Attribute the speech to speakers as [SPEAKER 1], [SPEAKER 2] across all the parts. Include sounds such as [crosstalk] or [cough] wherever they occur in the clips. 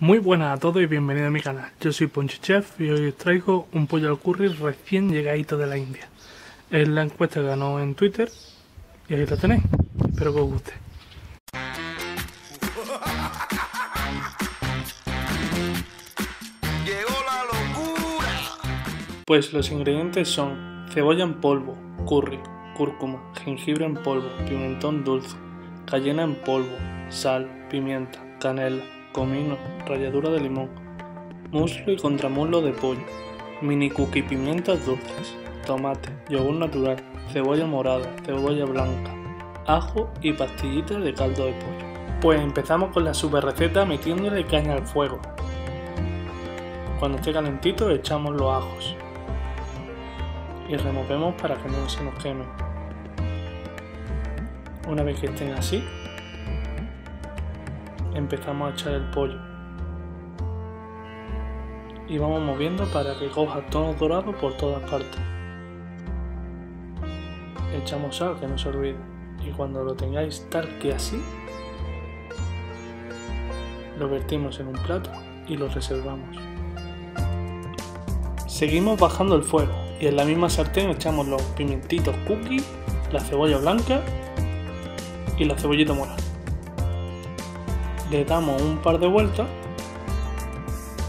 [SPEAKER 1] Muy buenas a todos y bienvenidos a mi canal. Yo soy Poncho Chef y hoy os traigo un pollo al curry recién llegadito de la India. Es la encuesta que ganó en Twitter y ahí lo tenéis. Espero que os guste.
[SPEAKER 2] La.
[SPEAKER 1] Pues los ingredientes son cebolla en polvo, curry, cúrcuma, jengibre en polvo, pimentón dulce, cayena en polvo, sal, pimienta, canela, comino, ralladura de limón, muslo y contramuslo de pollo, mini cookie pimientas dulces, tomate, yogur natural, cebolla morada, cebolla blanca, ajo y pastillitas de caldo de pollo. Pues empezamos con la super receta metiéndole caña al fuego. Cuando esté calentito echamos los ajos y removemos para que no se nos queme. Una vez que estén así, empezamos a echar el pollo y vamos moviendo para que coja tonos dorados por todas partes. Echamos sal, que no se olvide. Y cuando lo tengáis tal que así, lo vertimos en un plato y lo reservamos. Seguimos bajando el fuego y en la misma sartén echamos los pimentitos cookie, la cebolla blanca y la cebollita morada. Le damos un par de vueltas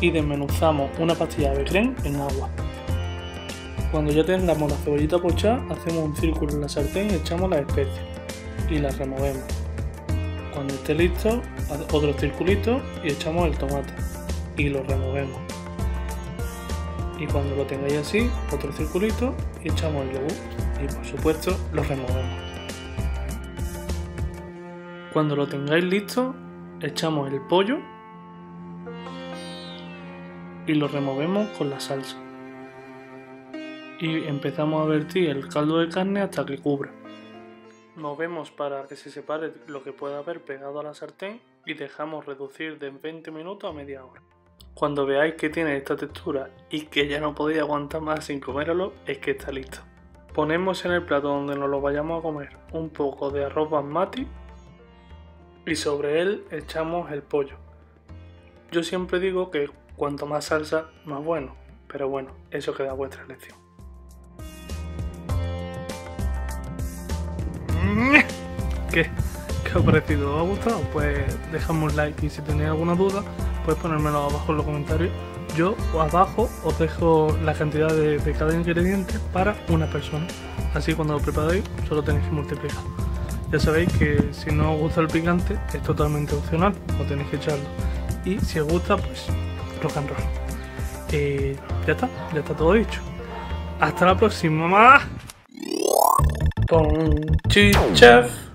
[SPEAKER 1] y desmenuzamos una pastilla de creme en agua. Cuando ya tengamos la cebollita pochada, hacemos un círculo en la sartén y echamos las especias y las removemos. Cuando esté listo, otro circulito y echamos el tomate y lo removemos. Y cuando lo tengáis así, otro circulito y echamos el yogur y por supuesto lo removemos. Cuando lo tengáis listo, echamos el pollo y lo removemos con la salsa. Y empezamos a vertir el caldo de carne hasta que cubra. Movemos para que se separe lo que pueda haber pegado a la sartén y dejamos reducir de 20 minutos a media hora. Cuando veáis que tiene esta textura y que ya no podéis aguantar más sin coméralo, es que está listo. Ponemos en el plato donde nos lo vayamos a comer un poco de arroz basmati y sobre él echamos el pollo. Yo siempre digo que cuanto más salsa, más bueno, pero bueno, eso queda a vuestra elección. [laughs] ¿Qué? ¿Qué os ha parecido? ¿Os ha gustado? Pues dejadme un like y si tenéis alguna duda, puedes ponérmelo abajo en los comentarios. Yo abajo os dejo la cantidad de, de cada ingrediente para una persona. Así cuando lo preparéis, solo tenéis que multiplicar. Ya sabéis que si no os gusta el picante es totalmente opcional, no tenéis que echarlo. Y si os gusta, pues rock and roll. Y ya está, ya está todo dicho. Hasta la próxima. Ponchi Chef.